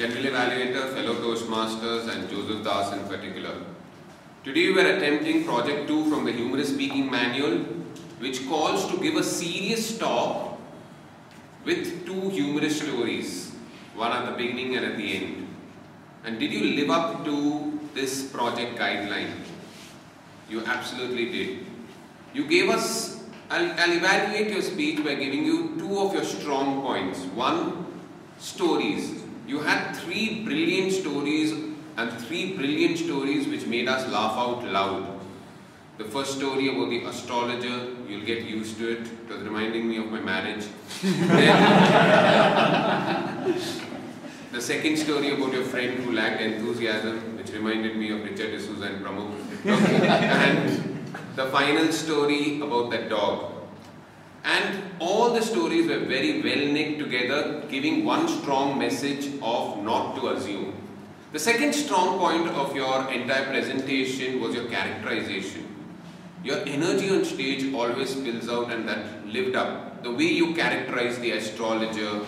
General Evaluator, fellow Toastmasters, and Joseph Das in particular. Today we are attempting project 2 from the Humorous Speaking Manual, which calls to give a serious talk with two humorous stories, one at the beginning and at the end. And did you live up to this project guideline? You absolutely did. You gave us, I'll, I'll evaluate your speech by giving you two of your strong points. One, stories. You had three brilliant stories and three brilliant stories which made us laugh out loud. The first story about the astrologer, you'll get used to it. It was reminding me of my marriage. the second story about your friend who lacked enthusiasm, which reminded me of Richard D'Souza and Pramod. and the final story about that dog. And all the stories were very well knit together, giving one strong message of not to assume. The second strong point of your entire presentation was your characterization. Your energy on stage always spills out and that lived up. The way you characterize the astrologer,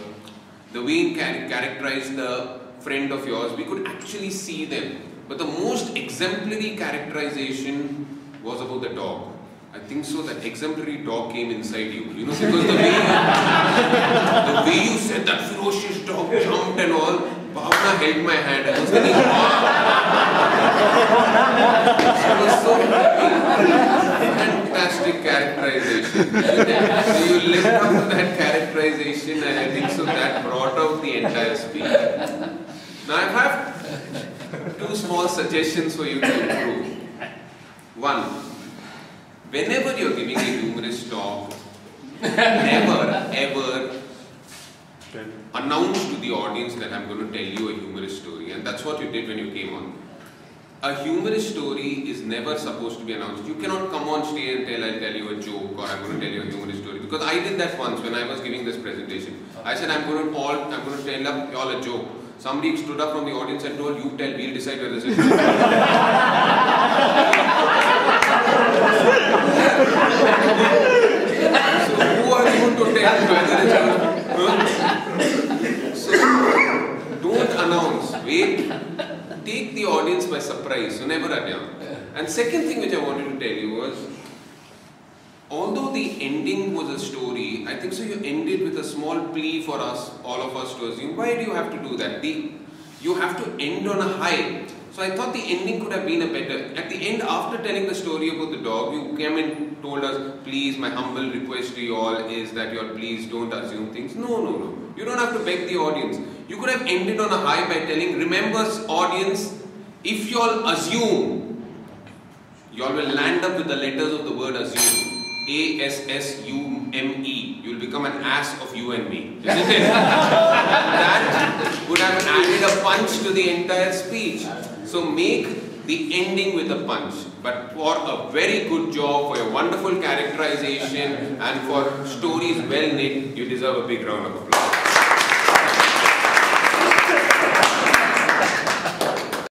the way you characterize the friend of yours, we could actually see them. But the most exemplary characterization was about the dog. I think so. That exemplary dog came inside you. You know, because the way you, the way you said that ferocious dog jumped and all, Bhavna held my hand. I was thinking, wow. It was so fantastic characterization. So you lived up to that characterization, and I think so that brought out the entire speech. Now I have two small suggestions for you to improve. One, whenever you're giving a humorous talk, never ever announce to the audience that I'm going to tell you a humorous story. And that's what you did when you came on. A humorous story is never supposed to be announced. You cannot come on stage and tell, I'll tell you a joke or I'm going to tell you a humorous story. Because I did that once when I was giving this presentation. I said, I'm going to all, I'm going to tell up y'all a joke. Somebody stood up from the audience and told, you tell, we'll decide whether this is so who are you to tell whether it's So don't announce. Wait. Take the audience by surprise. So never announce. And second thing which I wanted to tell you was, although the ending was a story, I think so you ended with a small plea for us, all of us to assume. Why do you have to do that? The, you have to end on a high. So I thought the ending could have been a better. At the end, after telling the story about the dog, you came and told us, please, my humble request to you all is that you all please don't assume things. No, no, no. You don't have to beg the audience. You could have ended on a high by telling, remember audience, if you all assume, you all will land up with the letters of the word assume. A-S-S-U-M-E. You'll become an ass of you and me. Isn't it? that would have added a punch to the entire speech. So make the ending with a punch. But for a very good job, for your wonderful characterization and for stories well knit, you deserve a big round of applause.